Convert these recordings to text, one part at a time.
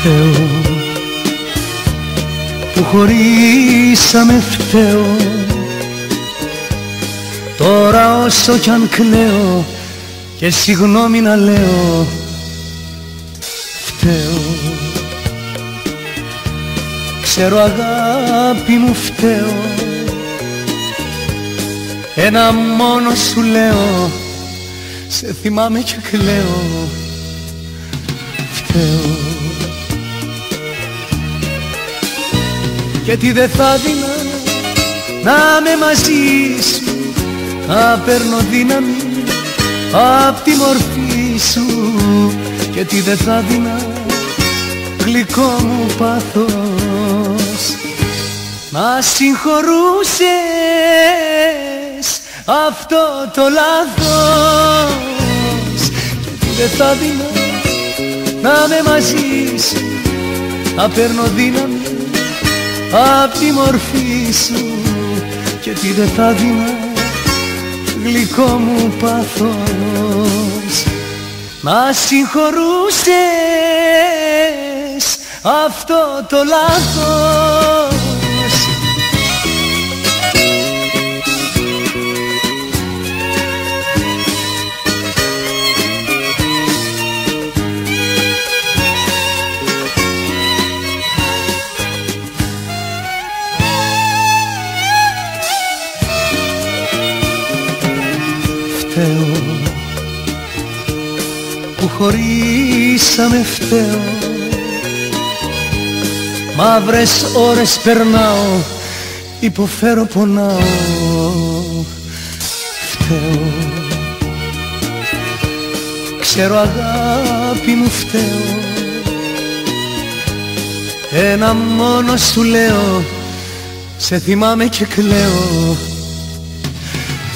Φταίω που χωρίσαμε φταίω Τώρα όσο κι αν κλαίω και συγγνώμη να λέω Φταίω Ξέρω αγάπη μου φταίω Ένα μόνο σου λέω Σε θυμάμαι και κλαίω Φταίω Γιατί δεν θα δίνα να με μαζί σου. Να παίρνω δύναμη απ' τη μορφή σου. Γιατί δεν θα δίνα γλυκό μου πάθος. Να συγχωρούσες αυτό το λάθος. Γιατί δεν θα δίνα να με μαζί σου. Να παίρνω δύναμη απ' τη μορφή σου και τι δεν θα δίνα γλυκό μου πάθος. Να συγχωρούσες αυτό το λάθος φταίω που χωρίσαμε φταίω Μαύρες ώρες περνάω, υποφέρω πονάω. Φταίω Ξέρω αγάπη μου φταίω Ένα μόνο σου λέω Σε θυμάμαι και κλαίω.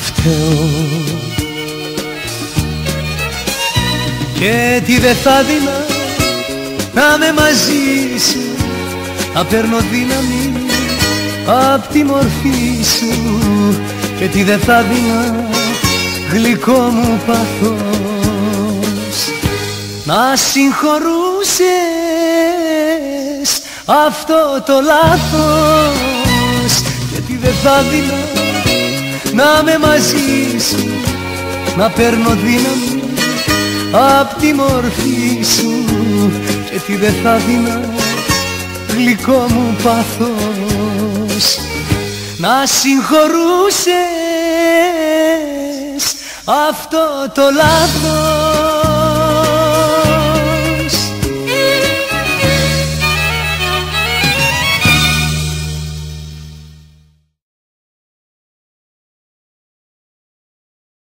Φταίω Και τι δεν θα δίνα να με μαζί σου Να παίρνω δύναμη απ' τη μορφή σου. Και τι δεν θα δίνα γλυκό μου παθός Να συγχωρούσες αυτό το λάθος. Και τι δεν θα δίνα να με μαζί σου Να παίρνω δύναμη απ' τη μορφή σου και τι δεν θα δίνα γλυκό μου πάθος. Να συγχωρούσες αυτό το λάθος